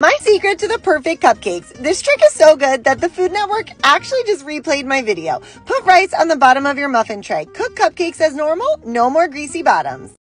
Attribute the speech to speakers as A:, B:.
A: My secret to the perfect cupcakes. This trick is so good that the Food Network actually just replayed my video. Put rice on the bottom of your muffin tray. Cook cupcakes as normal, no more greasy bottoms.